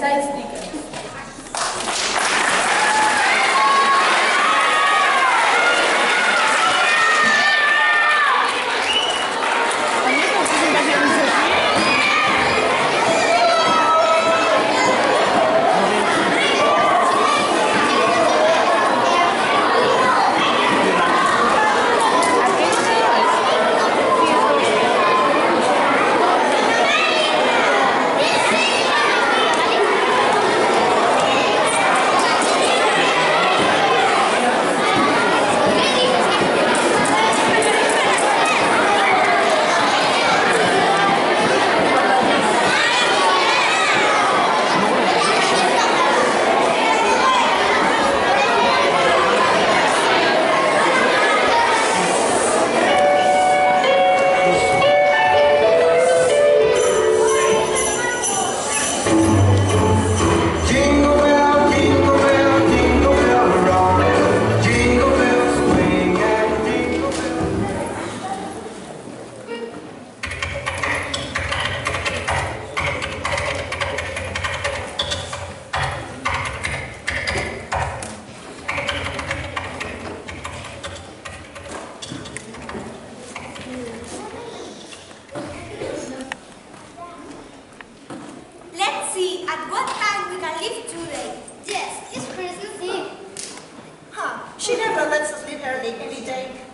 Charles lets us leave early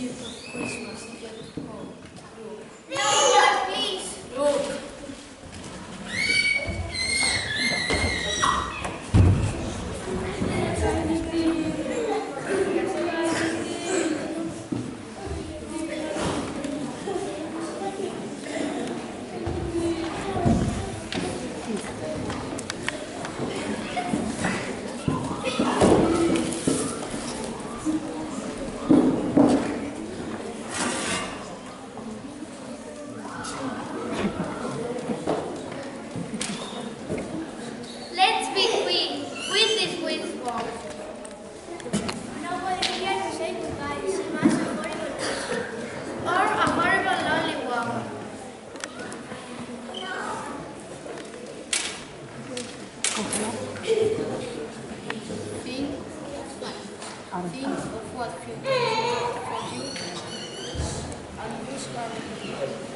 嗯。things of what people produce and which can be